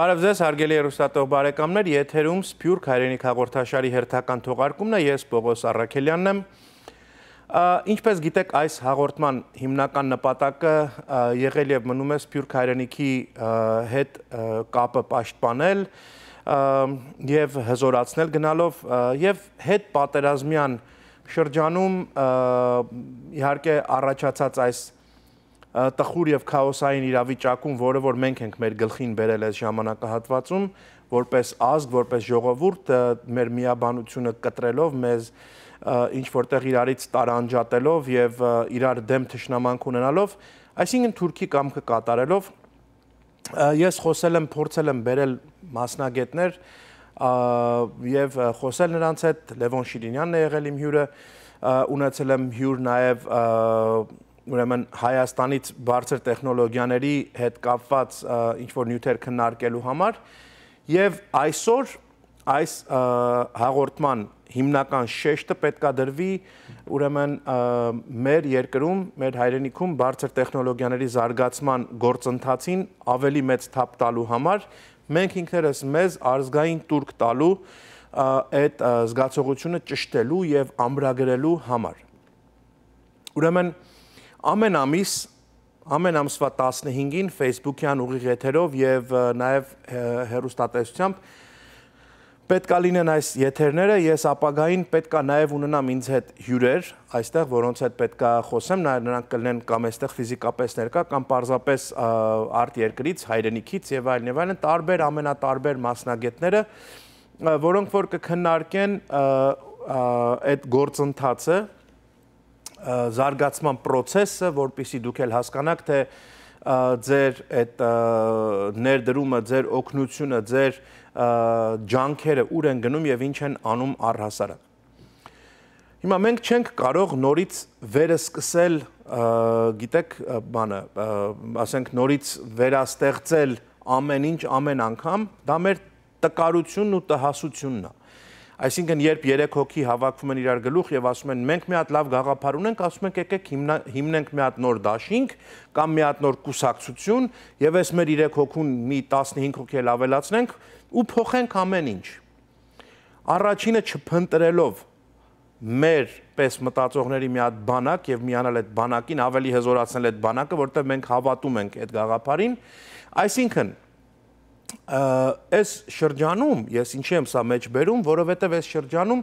Բարև ձեզ, հարգելի երուստատող բարեկամներ, եթերում Սփյուռք հայրենիք հաղորդաշարի հերթական թողարկումն է, ես Պողոս Առաքելյանն եմ։ Ինչպես գիտեք, այս հաղորդման հիմնական նպատակը եղել եւ մնում է Սփյուռք հայրենիքի հետ կապը պաշտպանել եւ հզորացնել գնալով եւ հետ պատերազմյան շրջանում իհարկե առաջացած այս տխուր եւ քաոսային իրավիճակում, որը որ մենք ենք մեր գլխին բերել այս ժամանակահատվածում, որպես ազգ, որպես ժողովուրդ, մեր միաբանությունը կտրելով մեզ ինչ որտեղ իրարից տարանջատելով եւ իրար դեմ թշնամանք ունենալով, այսինքն Թուրքի կամքը կատարելով ես խոսել եմ, փորձել եմ բերել մասնագետներ եւ խոսել նրանց հետ Լևոն Շիրինյանն է եղել իմ հյուրը, ունեցել եմ հյուր նաեւ ուրեմն Հայաստանից բարձր տեխնոլոգիաների հետ կապված ինչ որ նյութեր քննարկելու համար եւ այսօր այս հաղորդման հիմնական շեշտը պետքա դրվի ուրեմն մեր երկրում, մեր հայրենիքում բարձր տեխնոլոգիաների զարգացման գործընթացին ավելի մեծ թափ տալու համար մենք ինքներս մեզ արզգային турք տալու այդ զգացողությունը ճշտելու եւ ամրագրելու համար։ Ուրեմն ամեն ամիս ամեն ամսվա 15-ին Facebook-յան ուղիղ եթերով եւ նաեւ հերոստատեսությամբ պետքա լինեն այս եթերները, ես ապագային պետքա նաև ունենամ ինձ հետ հյուրեր, այստեղ, որոնց հետ պետքա խոսեմ, նաև նրանք կլինեն կամ այստեղ ֆիզիկապես ներկա, կամ պարզապես արտ երկրից, հայրենիքից եւ այլն եւ այլն, տարբեր ամենատարբեր մասնագետները, որոնք որ կքննարկեն այդ գործընթացը, զարգացման process-ը, որpիսի դուք էլ հասկանաք, թե ձեր այդ ներդրումը, ձեր օգնությունը, ձեր ջանքերը ուր են գնում եւ ինչ են անում առհասարակ։ Հիմա մենք չենք կարող նորից վերսկսել, գիտեք, բանը, ասենք նորից վերաստեղծել ամեն ինչ ամեն անգամ, դա մեր տկարությունն ու տհասությունն է։ Այսինքն երբ 3 հոգի հավաքվում են իրար գլուխ եւ ասում են մենք մի հատ լավ գաղափար ունենք, ասում ենք եկեք հիմնենք մի հատ նոր դաշինք կամ մի հատ նոր կուսակցություն եւ այս մեր 3 հոգուն մի 15 հոգի էլ ավելացնենք ու փոխենք ամեն ինչ։ Առաջինը չփնտրելով մեր պես մտածողների մի հատ բանակ եւ միանալ այդ բանակին, ավելի հզորացնել այդ բանակը, որտեղ մենք հավատում ենք այդ գաղափարին, այսինքն այս շրջանում ես ինչի եմ սա մեջ բերում, որովհետև այս շրջանում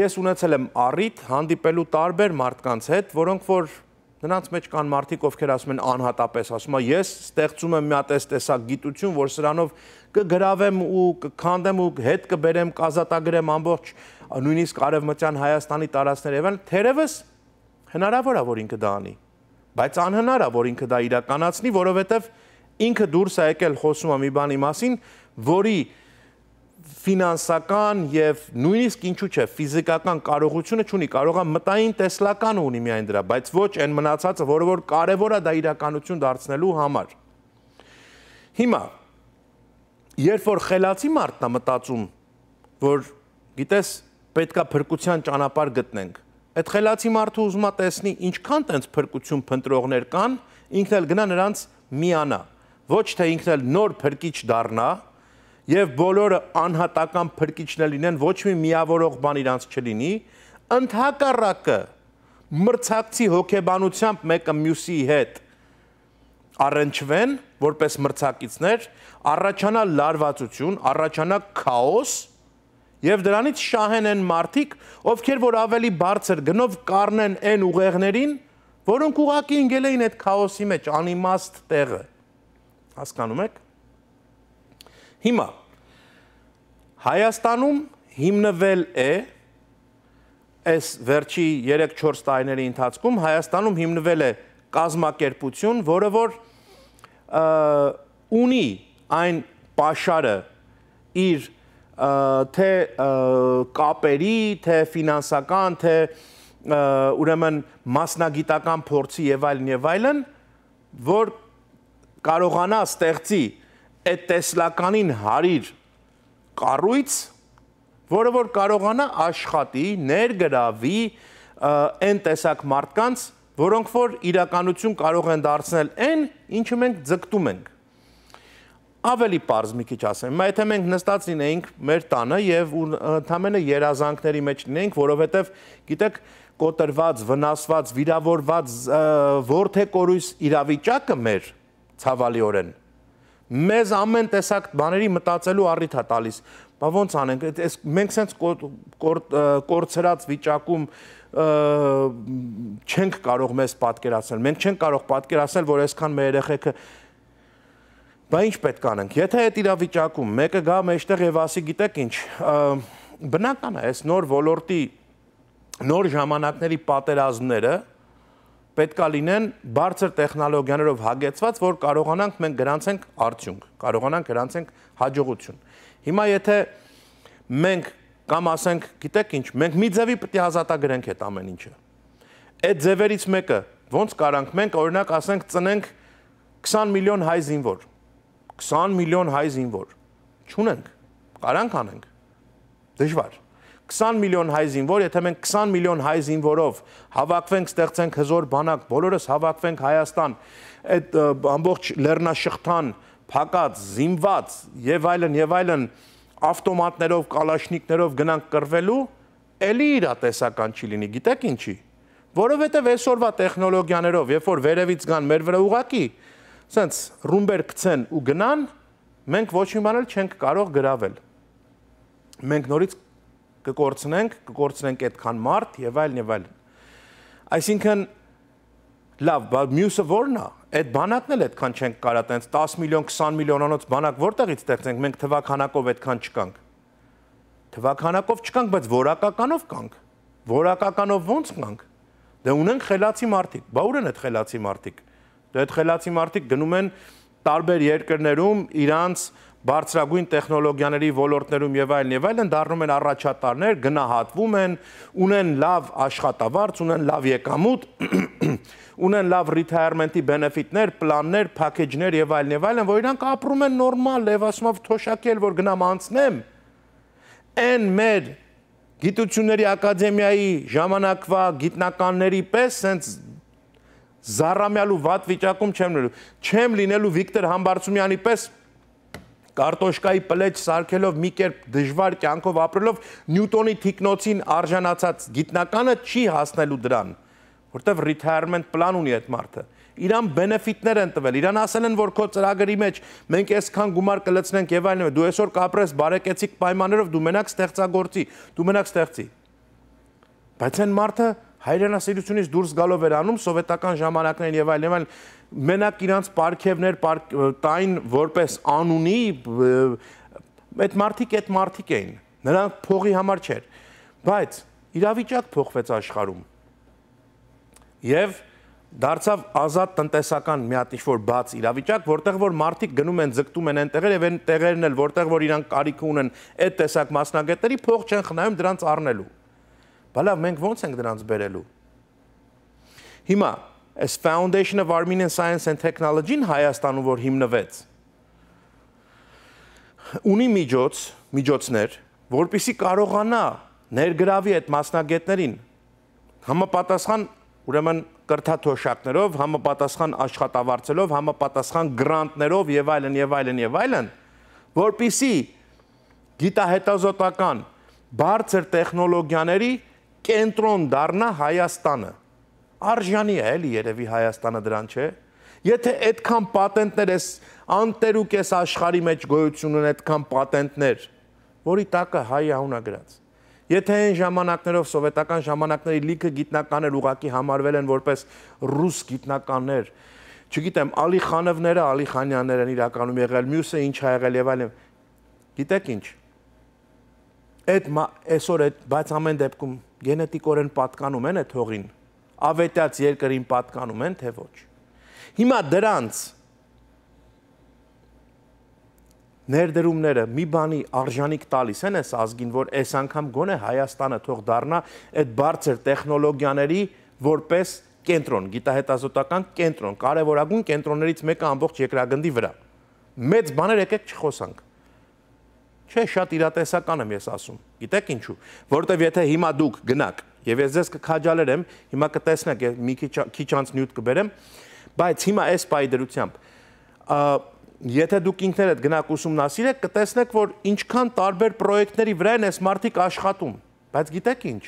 ես ունեցել եմ առիթ հանդիպելու տարբեր մարդկանց հետ, որոնք որ նրանց մեջ կան մարդիկ, ովքեր ասում են անհատապես, ասում են ես ստեղծում եմ մի հատ այս տեսակ գիտություն, որ սրանով կգրավեմ ու կքանդեմ ու հետ կբերեմ, կազատագրեմ ամբողջ նույնիսկ արևմտյան Հայաստանի տարածքները եւ այլն, թերևս հնարավոր է որ ինքը դա անի, բայց անհնար է որ ինքը դա իրականացնի, որովհետեւ ինքը դուրս է եկել խոսում է մի բանի մասին, որի ֆինանսական եւ նույնիսկ ինչու՞ չէ ֆիզիկական կարողությունը ունի, կարող է մտային տեսլական ունի միայն դրա, բայց ոչ այն մնացածը, որը որ կարևոր է դա իրականություն դարձնելու համար։ Հիմա երբ որ խելացի մարդն է մտածում, որ գիտես պետքա փրկության ճանապարհ գտնենք, այդ խելացի մարդը ուզում է տեսնի ինչքան տենց փրկություն փնտրողներ կան, ինքն էլ գնա նրանց միանա ոչ թե ինքն էլ նոր փրկիչ դառնա եւ բոլորը անհատական փրկիչներ լինեն, ոչ մի միավորող բան իրանց չլինի, ընդհակառակը մրցակցի հոգեբանությամբ մեկը մյուսի հետ առնչվեն որպես մրցակիցներ, առաջանա լարվածություն, առաջանա քաոս եւ դրանից շահեն են մարդիկ, ովքեր որ ավելի բարձր գնով կառնեն այն ուղեղներին, որոնք ուղակի ընկել էին այդ քաոսի մեջ, անիմաստ տեղը հասկանում եք։ Հիմա Հայաստանում հիմնվել է այս վերջի 3-4 տարիների ընթացքում Հայաստանում հիմնվել է կազմակերպություն, որը որ ունի այն պաշարը իր թե կապերի, թե ֆինանսական, թե ուրեմն մասնագիտական փորձի եւ այլն եւ այլն, որ կարողանա ստեղծի այդ տեսլականին հարիր կառույց, որը որ կարողանա աշխատի, ներգրավի այն տեսակ մարդկանց, որոնք որ իրականություն կարող են դարձնել այն, ինչը մենք ձգտում ենք։ ավելի པարզ մի քիչ ասեմ, մա եթե մենք նստած լինեինք մեր տանը եւ ընդամենը երազանքների մեջ լինեինք, որովհետեւ գիտեք կոտրված, վնասված, վիրավորված որթե կորույս իրավիճակը մեր ցավալիորեն մեզ ամեն տեսակ բաների մտածելու առիթ է տալիս։ Բա ոնց անենք, այս մենք sense կորցրած վիճակում չենք կարող մեզ պատկերացնել։ Մենք չենք կարող պատկերացնել, որ այսքան մեր երեխեքը Բա ինչ պետք անենք։ Եթե այդ իրավիճակում մեկը գա մեջտեղ եւ ասի, գիտեք ինչ, բնական է, այս նոր ոլորտի նոր ժամանակների պատերազմները պետքա լինեն բարձր տեխնոլոգիաներով հագեցված, որ կարողանանք մենք գրանցենք արդյունք, կարողանանք գրանցենք հաջողություն։ Հիմա եթե մենք կամ ասենք, գիտեք ինչ, մենք մի ձևի պետք է ազատագրենք այդ ամեն ինչը։ Այդ ձևերից մեկը ոնց կարանք մենք օրինակ ասենք ծնենք 20 միլիոն հայ զինվոր 20 միլիոն հայ զինվոր չունենք, կարանք անենք։ Դժվար։ 20 միլիոն հայ զինվոր, եթե մենք 20 միլիոն հայ զինվորով հավաքվենք, ստեղծենք հզոր բանակ, բոլորս հավաքվենք Հայաստան, այդ ամբողջ լեռնաշղթան փակած, զինված եւ այլն եւ այլն ավտոմատներով, կալաշնիկներով գնանք կռվելու, ելի իրատեսական չի լինի, գիտեք ինչի։ Որովհետեւ այսօրվա տեխնոլոգիաներով, երբ որ վերևից գան մեր վրա ուղակի, սենց ռումբեր գցեն ու գնան, մենք ոչ մի բան չենք կարող գրավել։ Մենք նորից կկորցնենք, կկորցնենք այդքան մարդ եւ այլն եւ այլն։ Այսինքն լավ, բայց մյուսը ո՞րն է։ Այդ բանակն էլ այդքան չենք կարա տենց 10 միլիոն, 20 միլիոնանոց բանակ որտեղից ստեղծենք։ Մենք թվականակով այդքան չկանք։ Թվականակով չկանք, բայց որակականով կանք։ Որակականով ո՞նց կանք։ Դե ունենք խելացի մարդիկ։ Բա ուր են այդ խելացի մարդիկ։ Դե այդ խելացի մարդիկ գնում են տարբեր երկրներում իրանց բարձրագույն տեխնոլոգիաների ոլորտներում եւ այլն եւ այլն դառնում են առաջատարներ, գնահատվում են, ունեն լավ աշխատավարձ, ունեն լավ եկամուտ, ունեն լավ retirement-ի benefit-ներ, պլաններ, package-ներ եւ այլն եւ այլն, որ իրանք ապրում են նորմալ, եւ ասում եմ թոշակել, որ գնամ անցնեմ։ Այն մեր գիտությունների ակադեմիայի ժամանակվա գիտնականների պես սենց զառամյալու վատ վիճակում չեմ լինելու։ Չեմ լինելու Վիկտոր Համբարձումյանի պես կարտոշկայի պլեջ սարքելով մի կերպ դժվար կյանքով ապրելով Նյուտոնի թիկնոցին արժանացած գիտնականը չի հասնելու դրան, որտեվ retirement plan ունի այդ մարդը։ Իրան բենեֆիտներ են տվել։ Իրան ասել են, որ քո ծրագրի մեջ մենք այսքան գումար կլցնենք եւ այլն։ Դու այսօր կապրես բարեկեցիկ պայմաններով, դու մենակ ստեղծագործի, դու մենակ ստեղծի։ Բայց այն մարդը հայրենասիրությունից դուրս գալով էր անում սովետական ժամանակներին եւ այլն եւ այլն մենակ իրանց պարքևներ տային որպես անունի այդ մարդիկ այդ մարդիկ էին նրանք փողի համար չէր բայց իրավիճակ փոխվեց աշխարհում եւ դարձավ ազատ տնտեսական մի հատ ինչ-որ բաց իրավիճակ, որտեղ որ մարդիկ գնում են ձգտում են այն տեղեր եւ այն տեղերն էլ որտեղ որ իրանք կարիք ունեն այդ տեսակ մասնագետների փող չեն խնայում դրանց առնելու։ Բա լավ, մենք ո՞նց ենք դրանց բերելու։ Հիմա, այս Foundation of Armenian Science and Technology-ն Հայաստանում որ հիմնվեց, ունի միջոց, միջոցներ, որpիսի կարողանա ներգրավի այդ մասնագետներին համապատասխան ուրեմն կրթաթոշակներով, համապատասխան աշխատավարձելով, համապատասխան գրանտներով եւ այլն եւ այլն եւ այլն, որpիսի գիտահետազոտական բարձր տեխնոլոգիաների կենտրոն դառնա Հայաստանը։ Արժանի է էլի երևի Հայաստանը դրան, չէ։ Եթե այդքան պատենտներ էս անտերուկ էս աշխարի մեջ գոյություն ունեն այդքան պատենտներ, որի տակը հայ անունա գրած։ Եթե այն ժամանակներով սովետական ժամանակների լիքը գիտնականներ ուղակի համարվել են որպես ռուս գիտնականներ, չգիտեմ, Ալի Խանովները, Ալի Խանյանները իրականում եղել, մյուսը ինչ ա եղել եւ այլն։ Գիտեք ինչ, այդ այսօր այդ բայց ամեն դեպքում գենետիկորեն պատկանում են այդ հողին ավետած երկրին պատկանում են թե ոչ հիմա դրանց ներդրումները մի բանի արժանիք տալիս են այս ազգին, որ այս անգամ գոնե Հայաստանը թող դառնա այդ բարձր տեխնոլոգիաների որպես կենտրոն, գիտահետազոտական կենտրոն, կարևորագույն կենտրոններից մեկը ամբողջ երկրագնդի վրա։ Մեծ բաներ եկեք չխոսանք։ Չէ, շատ իրատեսական եմ ես ասում։ Գիտեք ինչու։ Որտեվ եթե հիմա դուք գնաք եւ ես ձեզ կքաջալերեմ, հիմա կտեսնեք, մի քիչ անց նյութ կբերեմ, բայց հիմա այս պայդրությամբ եթե դուք ինքներդ գնաք ուսումնասիրեք, կտեսնեք, որ ինչքան տարբեր պրոյեկտների վրա են այս մարդիկ աշխատում։ Բայց գիտեք ինչ։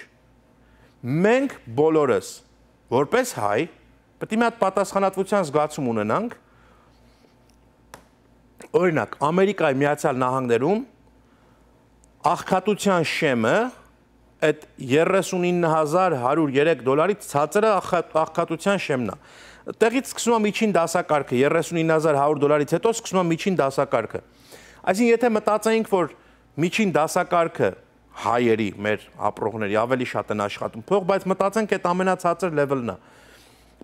Մենք բոլորս որպես հայ պետք է մի հատ պատասխանատվության զգացում ունենանք։ Օրինակ, Ամերիկայի Միացյալ Նահանգներում աղքատության շեմը այդ 39103 դոլարից ցածրը աղքատության շեմն է տեղից սկսում է միջին դասակարգը 39100 դոլարից հետո սկսում է միջին դասակարգը այսինքն եթե մտածեինք որ միջին դասակարգը հայերի մեր ապրողների ավելի շատ են աշխատում փող բայց մտածենք այդ ամենացածր level-ն է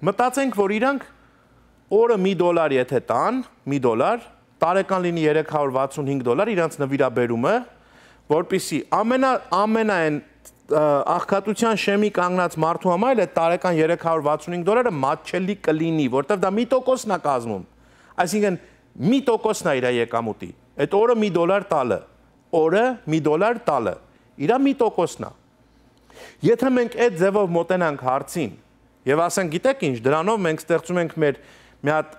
մտածենք որ իրանք օրը 1 դոլար եթե տան 1 դոլար տարեկան լինի 365 դոլար իրանց նվիրաբերումը որpիսի ամենա ամենայն աղքատության շեմի կանգնած մարդու համար այդ տարեկան 365 դոլարը մատչելի կլինի, որտեվ դա 1%-ն է կազմում։ Այսինքն 1%-ն է իր եկամուտի։ Այդ օրը 1 դոլար տալը, օրը 1 դոլար տալը, իր 1%-ն է։ Եթե մենք այդ ձևով մոտենանք հարցին եւ ասենք, գիտեք ինչ, դրանով մենք ստեղծում ենք մեր մի հատ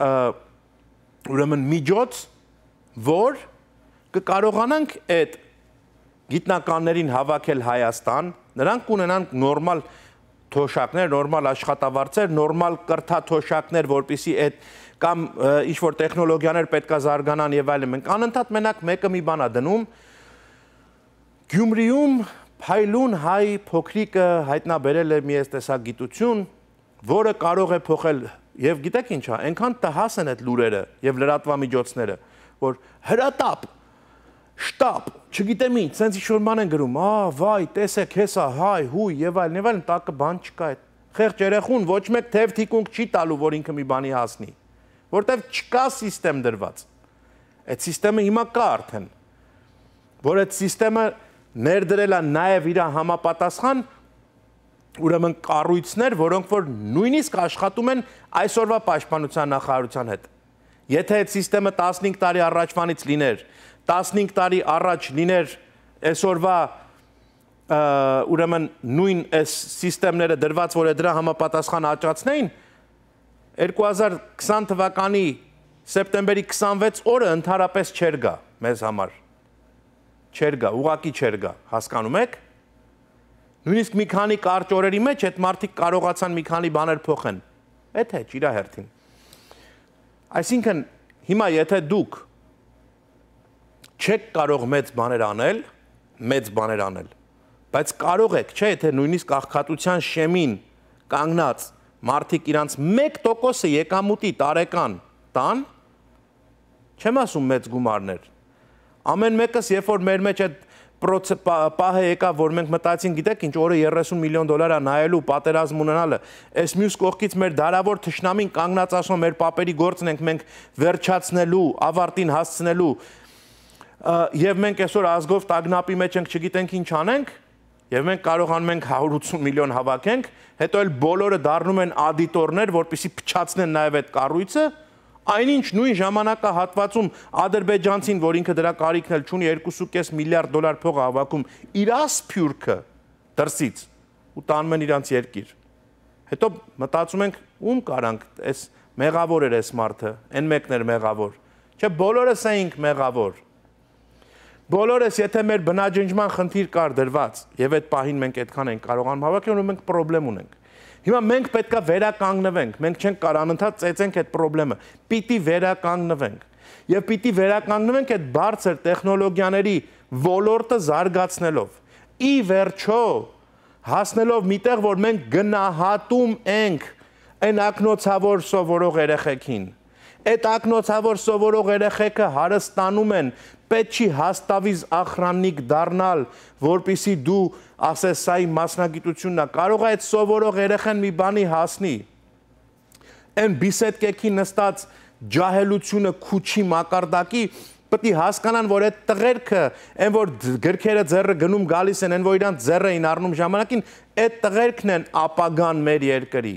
ուրեմն միջոց, որ կկարողանանք այդ գիտնականներին հավաքել Հայաստան, նրանք կունենան նորմալ թոշակներ, նորմալ աշխատավարձեր, նորմալ կրթաթոշակներ, որպիսի այդ կամ ինչ որ տեխնոլոգիաներ պետքա զարգանան եւ այլն։ Մենք անընդհատ մենակ մեկը մի բանա դնում. Գյումրիում փայլուն հայ փոքրիկը հայտնաբերել է մի տեսակ գիտություն, որը կարող է փոխել եւ գիտեք ինչա, այնքան տհաս են այդ լուրերը եւ լրատվամիջոցները, որ հրատապ շտապ, չգիտեմ ինչ, սենց ինչ-որ ման են գրում, ա, վայ, տեսեք, հեսա, հայ, հույ, եւ այլն, եւ այլն, տակը բան չկա այդ։ Խեղճ երեխուն ոչ մեկ թև թիկունք չի տալու, որ ինքը մի բանի հասնի, որտեվ չկա համակարգ դրված։ Այդ համակարգը հիմա կա արդեն, որ այդ համակարգը ներդրել է նաև իր համապատասխան ուրեմն կառույցներ, որոնք որ նույնիսկ աշխատում են այսօրվա պաշտպանության նախարարության հետ։ Եթե այդ համակարգը 15 տարի առաջվանից լիներ, 15 տարի առաջ լիներ այսօրվա ուրեմն նույն այս համակարգները դրված, որ դրա համապատասխան աճացնեին 2020 թվականի սեպտեմբերի 26 օրը ընդհանրապես չեր գա մեզ համար։ Չեր գա, ուղակի չեր գա, հասկանում եք։ Նույնիսկ մի քանի կարճ օրերի մեջ այդ մարդիկ կարողացան մի քանի բաներ փոխեն։ Այդ է, իր հերթին։ Այսինքն հիմա եթե դուք չեք կարող մեծ բաներ անել, մեծ բաներ անել, բայց կարող եք, չէ, եթե նույնիսկ աղքատության շեմին կանգնած մարդիկ իրանց 1%-ը եկամուտի տարեկան տան, չեմ ասում մեծ գումարներ։ Ամեն մեկս, երբ որ մեր մեջ այդ պահը եկա, որ մենք մտածին, գիտեք ինչ, օրը 30 միլիոն դոլար է նայելու պատերազմ ունենալը, այս մյուս կողքից մեր դարավոր թշնամին կանգնած ասում մեր papերի գործն ենք մենք վերջացնելու, ավարտին հասցնելու, եւ մենք այսօր ազգով տագնապի մեջ ենք, չգիտենք ինչ անենք, եւ մենք կարողանում ենք 180 միլիոն հավաքենք, հետո էլ բոլորը դառնում են ադիտորներ, որպեսի փչացնեն նաեւ այդ կառույցը, այնինչ նույն ժամանակահատվածում ադրբեջանցին, որ ինքը դրա կարիքն էլ չունի 2.5 միլիարդ դոլար փող հավաքում, իր ասփյուրքը դրսից ու տանում են իրանց երկիր։ Հետո մտածում ենք ում կարանք այս մեղավոր էր այս մարդը, այն մեկն էր մեղավոր։ Չէ, բոլորս էինք մեղավոր Բոլորս եթե մեր բնաջնջման խնդիր կար դրված եւ այդ պահին մենք այդքան ենք կարողանում հավաքել ու մենք խնդրեմ ունենք։ Հիմա մենք պետքա վերականգնվենք, մենք չենք կարող անընդհատ ծեծենք այդ խնդրեմը։ Պիտի վերականգնվենք։ Եվ պիտի վերականգնվենք այդ բարձր տեխնոլոգիաների ոլորտը զարգացնելով։ Ի վերջո հասնելով միտեղ, որ մենք գնահատում ենք այն ակնոցավոր սովորող երեխեքին այդ ակնոցավոր սովորող երեխեքը հարստանում են պետք չի հաստավիզ ախրաննիկ դառնալ, որpիսի դու ասես սա իմ մասնագիտությունն է։ Կարող է այդ սովորող երեխան մի բանի հասնի։ Այն բիսեդկեքի նստած ջահելությունը քուչի մակարդակի պետք է հասկանան, որ այդ տղերքը, այն որ գրքերը ձեռը գնում գալիս են, այն որ իրանց ձեռը են առնում ժամանակին, այդ տղերքն են ապագան մեր երկրի։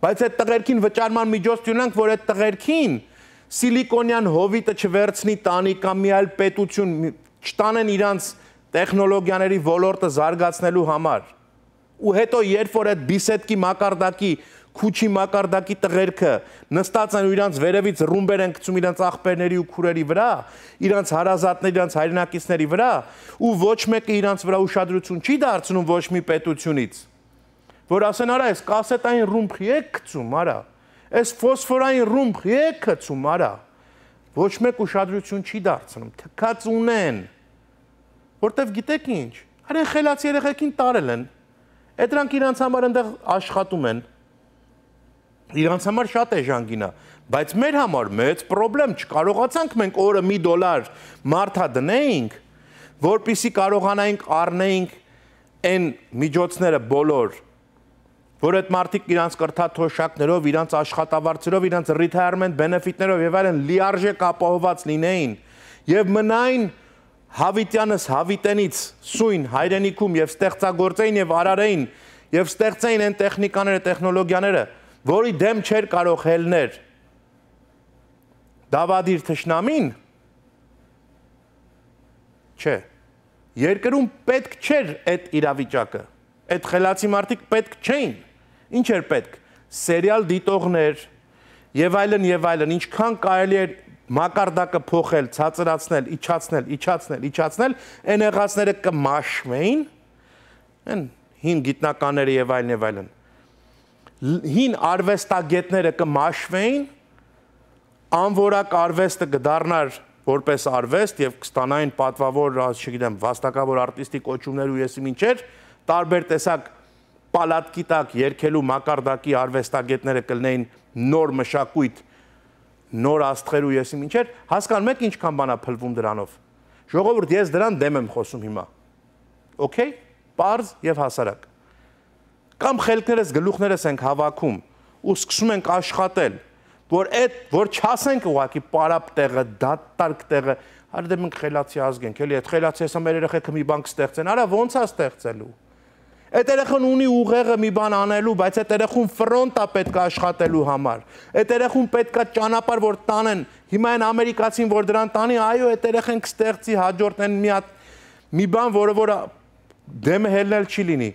Բայց այդ տղերքին վճարման միջոց ունենք, որ այդ տղերքին սիլիկոնյան հովիտը չվերցնի տանի կամ մի այլ պետություն չտանեն իրանց տեխնոլոգիաների ոլորտը զարգացնելու համար։ ու հետո երբ որ այդ բիսետկի մակարդակի քուչի մակարդակի տղերքը նստած են ու իրանց վերևից ռումբեր են գցում իրանց աղբերների ու քուրերի վրա, իրանց հարազատների, իրանց հայրենակիցների վրա, ու ոչ մեկը իրանց վրա ուշադրություն չի դարձնում ոչ մի պետությունից, որ ասեն արա, այս կասետային ռումբի եք գցում, արա, այս ֆոսֆորային ռումբի եք գցում, արա, ոչ մեկ ուշադրություն չի դարձնում, թքած ունեն, որտեվ գիտեք ինչ, արեն խելացի երեխեքին տարել են, այդ դրանք իրանց համար այնտեղ աշխատում են, իրանց համար շատ է ժանգինա, բայց մեր համար մեծ խնդրեմ չկարողացանք մենք օրը 1 դոլար մարդա դնեինք, որpիսի կարողանայինք առնեինք այն միջոցները բոլոր, որ այդ մարդիկ իրանց կրթա թոշակներով, իրանց աշխատավարձերով, իրանց retirement benefit-ներով եւ այլն լիարժեք ապահոված լինեին եւ մնային հավիտյանս հավիտենից սույն հայրենիքում եւ ստեղծագործեին եւ արարեին եւ ստեղծեին այն տեխնիկաները, տեխնոլոգիաները, որի դեմ չէր կարող հելներ Դավադիր թշնամին չէ երկրում պետք չէր այդ իրավիճակը այդ խելացի մարդիկ պետք չէին ինչ էր պետք? Սերիալ դիտողներ եւ այլն եւ այլն ինչքան կարելի էր մակարդակը փոխել, ցածրացնել, իջացնել, իջացնել, իջացնել, այն եղածները կմաշվեին, այն հին գիտնականները եւ այլն եւ այլն հին արվեստագետները կմաշվեին, անորակ արվեստը կդառնար որպես արվեստ եւ կստանային պատվավոր, չգիտեմ, վաստակավոր արտիստի կոչումներ ու եսի ինչեր, տարբեր տեսակ պալատկի տակ երկելու մակարդակի արվեստագետները կլնեին նոր մշակույթ, նոր աստղեր ու եսի ինչեր, հասկանում եք ինչքան բանա փլվում դրանով։ Ժողովուրդ, ես դրան դեմ եմ խոսում հիմա։ Okay? Պարզ եւ հասարակ կամ խելքներս գլուխներս ենք հավաքում ու սկսում ենք աշխատել, որ այդ որ չասենք ուղակի պարապ տեղը, դատարկ տեղը, հարը դե մենք խելացի ազգ ենք, էլի այդ խելացի հեսա մեր երեխեքը մի բան կստեղծեն, արա ո՞նց է ստեղծելու։ Այդ երեխան ունի ուղեղը մի բան անելու, բայց այդ երեխուն ֆրոնտ է պետք է աշխատելու համար։ Այդ երեխուն պետք է ճանապարհ որ տանեն։ Հիմա այն ամերիկացին որ դրան տանի, այո, այդ երեխան կստեղծի հաջորդ այն մի հատ մի բան, որը որ դեմը հելնել չի լինի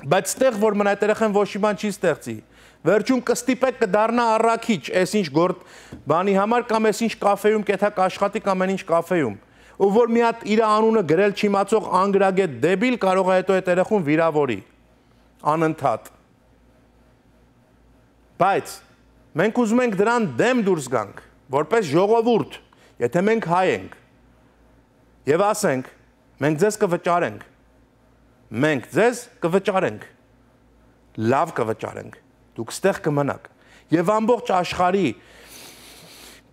բայց ստեղ որ մնա այդ երեխան ոչ մի բան չի ստեղծի վերջում կստիպեք կդառնա առաքիչ այս ինչ գործ բանի համար կամ այս ինչ կաֆեում կեթա կաշխատի կամ այն ինչ կաֆեում ու որ մի հատ իր անունը գրել չիմացող անգրագետ դեբիլ կարող է հետո այդ երեխուն վիրավորի անընդհատ բայց մենք ուզում ենք դրան դեմ դուրս գանք որպես ժողովուրդ եթե մենք հայ ենք եւ ասենք մենք ձեզ կվճարենք մենք ձեզ կվճարենք լավ կվճարենք դուք ստեղ կմնաք եւ ամբողջ աշխարհի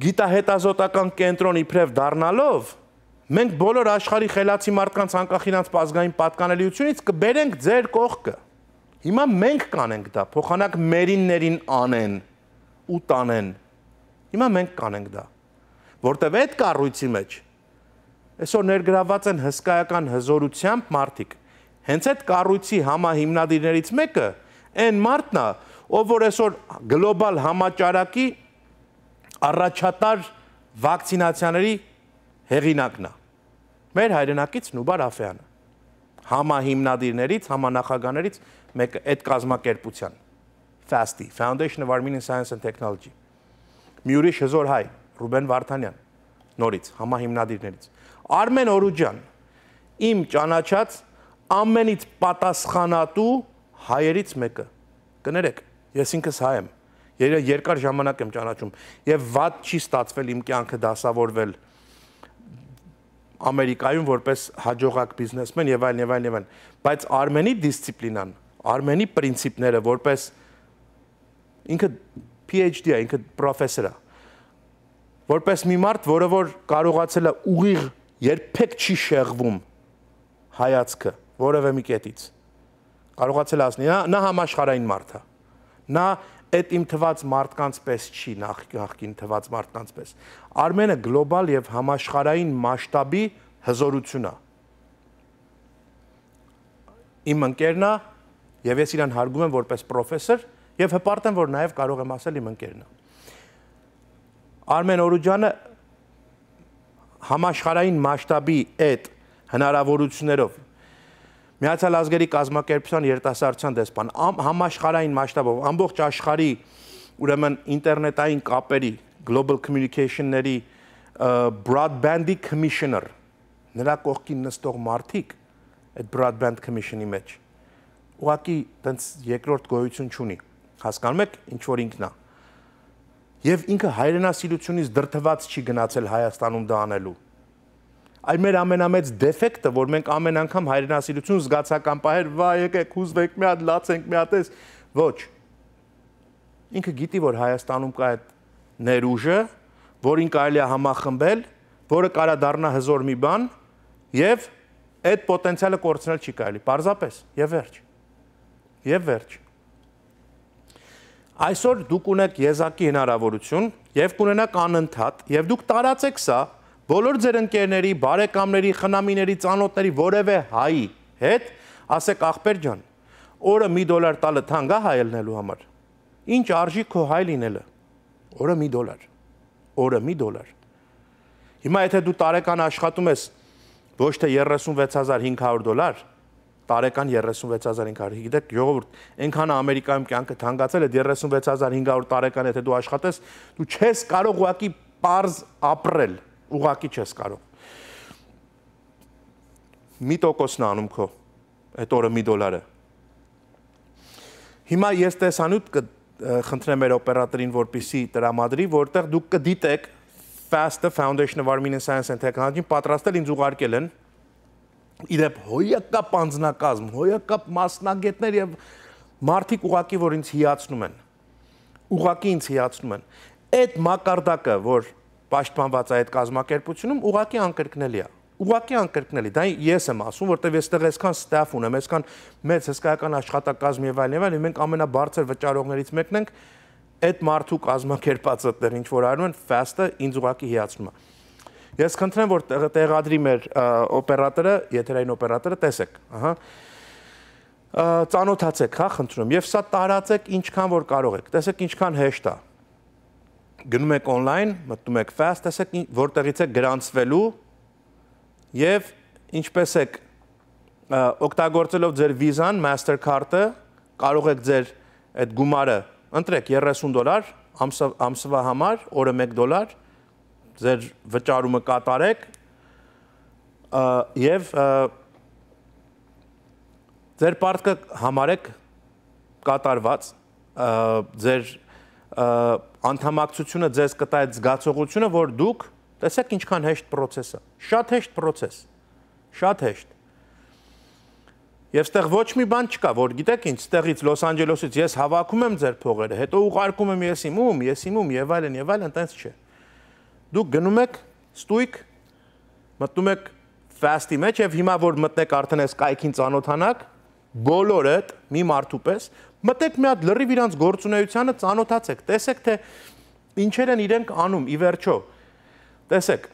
գիտահետազոտական կենտրոն իբրև դառնալով մենք բոլոր աշխարհի խելացի մարդկանց անկախ իրանց պազգային պատկանելիությունից կբերենք ձեր կողքը հիմա մենք կանենք դա փոխանակ մերիններին անեն ու տանեն հիմա մենք կանենք դա որտեվ այդ կառույցի մեջ այսօր ներգրաված են հսկայական հզորությամբ մարդիկ հենց այդ կառույցի համահիմնադիրներից մեկը այն մարդն է, ով որ այսօր գլոբալ համաճարակի առաջատար վակցինացիաների հեղինակն է։ Մեր հայրենակից Նուբար Աֆեանը։ Համահիմնադիրներից, համանախագաներից մեկը այդ կազմակերպության FASTI, Foundation of Armenian Science and Technology։ Մի ուրիշ հզոր հայ, Ռուբեն Վարդանյան, նորից համահիմնադիրներից։ Արմեն Օրուջան, իմ ճանաչած ամենից պատասխանատու հայերից մեկը։ Կներեք, ես ինքս հայ եմ։ Երկար ժամանակ եմ ճանաչում եւ ված չի ստացվել իմ կյանքը դասավորվել Ամերիկայում որպես հաջողակ բիզնեսմեն եւ այլն եւ այլն եւ այլն, բայց Արմենի դիսցիպլինան, Արմենի principները որպես ինքը PhD է, ինքը պրոֆեսոր է։ Որպես մի մարդ, որը որ կարողացել է ուղիղ երբեք չի շեղվում հայացքը որևէ մի կետից։ Կարողացել ասնի, նա, համաշխարային մարդ է։ Նա այդ իմ թված մարդկանց պես չի նախ նախքին թված մարդկանց պես։ Արմենը գլոբալ եւ համաշխարային մասշտաբի հզորություն է։ Իմ ընկերն է եւ ես իրան հարգում եմ որպես պրոֆեսոր եւ հպարտ եմ որ նաեւ կարող եմ ասել իմ ընկերն է։ Արմեն Օրուջանը համաշխարային մասշտաբի այդ հնարավորություններով Միացյալ ազգերի կազմակերպության երիտասարդության դեսպան, համաշխարհային մասշտաբով ամբողջ աշխարհի ուրեմն ինտերնետային կապերի Global Communication-ների broadband-ի commissioner նրա կողքին նստող մարդիկ այդ broadband commission-ի մեջ ուղակի տենց երկրորդ գոյություն չունի հասկանում եք ինչ որ ինքնա եւ ինքը հայրենասիրությունից դրթված չի գնացել Հայաստանում դա անելու այլ մեր ամենամեծ դեֆեկտը, որ մենք ամեն անգամ հայրենասիրություն զգացական պահեր, վա եկեք հուզվեք մի հատ, լացենք մի հատ, էս ոչ։ Ինքը գիտի, որ Հայաստանում կա այդ ներուժը, որին կարելի է համախմբել, որը կարա դառնա հզոր մի բան եւ այդ պոտենցիալը կորցնել չի կարելի, parzapes եւ վերջ։ Եվ վերջ։ Այսօր դուք ունեք եզակի հնարավորություն եւ կունենաք անընդհատ եւ դուք տարածեք սա բոլոր ձեր ընկերների, բարեկամների, խնամիների, ծանոթների որևէ հայի հետ, ասեք ախպեր ջան, օրը մի դոլար տալը թանկ է հայելնելու համար։ Ինչ արժի քո հայ լինելը։ Օրը մի դոլար։ Օրը մի դոլար։ Հիմա եթե դու տարեկան աշխատում ես ոչ թե 36500 դոլար, տարեկան 36500։ Գիտեք, ժողովուրդ, այնքան Ամերիկայում կյանքը թանկացել է 36500 տարեկան եթե դու աշխատես, դու չես կարող ուղակի པարզ ապրել ուղակի չես կարող։ Մի տոկոսն անում քո այդ օրը մի դոլարը։ Հիմա ես տեսանուտ խնդրեմ մեր օպերատորին, որպիսի տրամադրի, որտեղ դուք կդիտեք FAST Foundation of Armenian Science and Technology պատրաստել ինձ ուղարկել են իրեւ հոյակապ անձնակազմ, հոյակապ մասնագետներ եւ մարդիկ ուղակի որ ինձ հիացնում են։ Ուղակի ինձ հիացնում են։ Այդ մակարդակը, որ պաշտպանված այդ կազմակերպությունում ուղակի անկրկնելի է ուղակի անկրկնելի դա ես եմ ասում որտեվ եստեղ այսքան ստաֆ ունեմ այսքան մեծ հսկայական աշխատակազմ եւ այլն եւ այլն մենք ամենաբարձր վճարողներից մեկն ենք այդ մարդու կազմակերպածը տեղ ինչ որ արում են fast-ը ինձ ուղակի հիացնում է ես խնդրեմ որ տեղադրի մեր օպերատորը եթերային օպերատորը տեսեք ահա ծանոթացեք հա խնդրում եւ սա տարածեք ինչքան որ կարող եք տեսեք ինչքան հեշտ է գնում եք on-line, մտնում եք fast, տեսեք որտեղից եք գրանցվելու եւ ինչպես եք օգտագործելով ձեր Visa-ն, Mastercard-ը, կարող եք ձեր այդ գումարը ընտրեք 30 դոլար ամսվա համար, օրը 1 դոլար, ձեր վճարումը կատարեք եւ ձեր պարտքը համարեք կատարված ձեր անդամակցությունը ձեզ կտա այդ զգացողությունը, որ դուք տեսեք ինչքան հեշտ process է։ Շատ հեշտ process։ Շատ հեշտ։ Եվ ստեղ ոչ մի բան չկա, որ գիտեք ինչ, ստեղից Լոս Անջելեսից ես հավաքում եմ ձեր փողերը, հետո ուղարկում եմ ես իմ ում, ես իմ ում եւ այլն եւ այլն, տենց չէ։ Դուք գնում եք ստույգ, մտնում եք fast-ի մեջ եւ հիմա որ մտնեք արդեն այս կայքին ծանոթանաք, բոլորը մի մարդու պես մտեք մի հատ լրիվ իրանց գործունեությանը ծանոթացեք, տեսեք թե ինչեր են իրենք անում ի վերջո։ Տեսեք,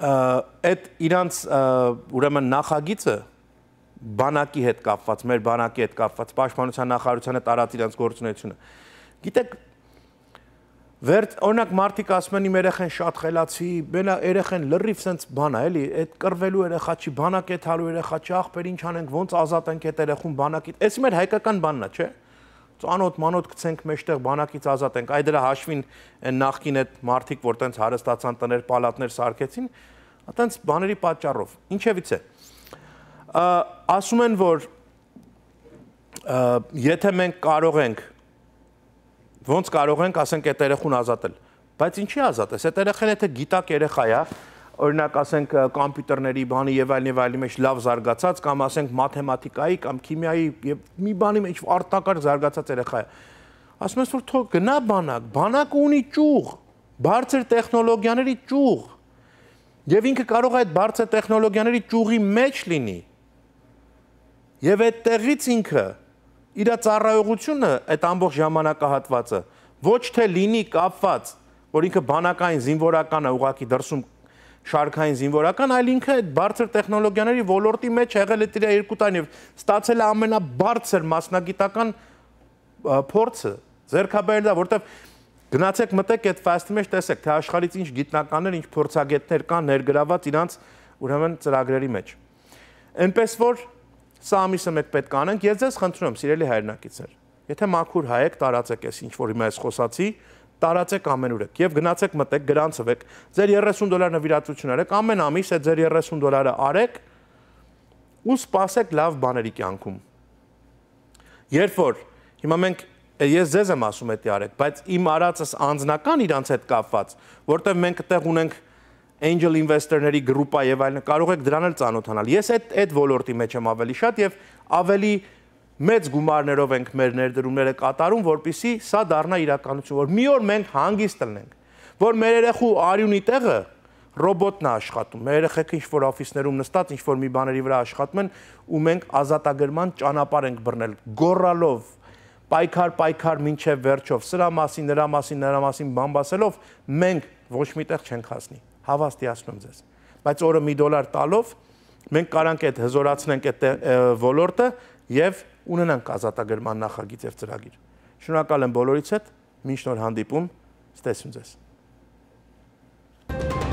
այդ իրանց ուրեմն նախագիծը բանակի հետ կապված, մեր բանակի հետ կապված, պաշտպանության նախարարությանը տարած իրանց գործունեությունը։ Գիտեք, Վերջ օրինակ մարդիկ ասում են իմ երեխեն շատ խելացի, մենա երեխեն լրիվ sense բան է, էլի, այդ կռվելու երեխա չի, բանակ է թալու երեխա չի, ախպեր ինչ անենք, ոնց ազատենք այդ երեխուն բանակից։ Էս մեր հայկական բանն է, չէ՞։ Ծանոթ մանոթ գցենք մեջտեղ բանակից ազատենք։ Այ դրա հաշվին նախքին այդ մարդիկ, որ տենց հարստացան տներ, պալատներ սարքեցին, տենց բաների պատճառով։ Ինչևից է։ Ասում են, որ եթե մենք կարող ենք ոնց կարող ենք ասենք այդ երեխուն ազատել բայց ինչի ազատես այդ երեխան եթե գիտակ երեխա է օրինակ ասենք համբյուտերների բանի եւ այլն եւ այլի մեջ լավ զարգացած կամ ասենք մաթեմատիկայի կամ քիմիայի եւ մի բանի մեջ արտակարգ զարգացած երեխա է ասում ես որ թող գնա բանակ բանակը ունի ճուղ բարձր տեխնոլոգիաների ճուղ եւ ինքը կարող է այդ բարձր տեխնոլոգիաների ճուղի մեջ լինի եւ այդ տեղից ինքը իր ծառայողությունը այդ ամբողջ ժամանակահատվածը ոչ թե լինի կապված, որ ինքը բանակային զինվորական է ուղակի դրսում շարքային զինվորական, այլ ինքը այդ բարձր տեխնոլոգիաների ոլորտի մեջ եղել է դրա երկու տարի եւ ստացել է ամենաբարձր մասնագիտական փորձը ձերքաբերել դա, որտեվ գնացեք մտեք այդ ֆաստի մեջ տեսեք, թե աշխարհից ինչ գիտնականներ, ինչ փորձագետներ կան ներգրաված իրանց ուրեմն ծրագրերի մեջ։ Էնպես որ Սա ամիսը մեկ պետք անենք։ Ես ձեզ խնդրում եմ, սիրելի հայրենակիցներ, եթե մաքուր հայ եք, տարածեք այս ինչ որ հիմա ես խոսացի, տարածեք ամենուրեք եւ գնացեք մտեք գրանցվեք ձեր 30 դոլար նվիրատվություն արեք ամեն ամիս այդ ձեր 30 դոլարը արեք ու սպասեք լավ բաների կյանքում երբ որ հիմա մենք ես ձեզ եմ ասում էդի արեք բայց իմ արածս անձնական իրանց հետ կապված որտեվ մենք այդտեղ ունենք angel investor-ների գրուպա եւ այլն կարող եք դրան էլ ծանոթանալ ես այդ այդ ոլորտի մեջ եմ ավելի շատ եւ ավելի մեծ գումարներով ենք մեր ներդրումները կատարում, որpիսի սա դառնա իրականություն, որ մի օր մենք հանգիստ լինենք, որ մեր երեխու արյունի տեղը ռոբոտն է աշխատում։ Մեր երեխեքը ինչ որ օֆիսներում նստած, ինչ որ մի բաների վրա աշխատում են ու մենք ազատագրման ճանապարհ ենք բռնել գորալով, պայքար պայքար մինչև վերջով։ Սրա մասին, նրա մասին, նրա մասին բամբասելով մենք ոչ միտեղ չենք հասնի հավաստիացնում ձեզ։ Բայց օրը մի դոլար տալով մենք կարանք այդ հզորացնենք այդ ոլորտը եւ ունենանք ազատագրման նախագիծ եւ ծրագիր։ Շնորհակալ եմ բոլորիցդ, մինչ նոր հանդիպում, ստեսուն ձեզ։ Thank you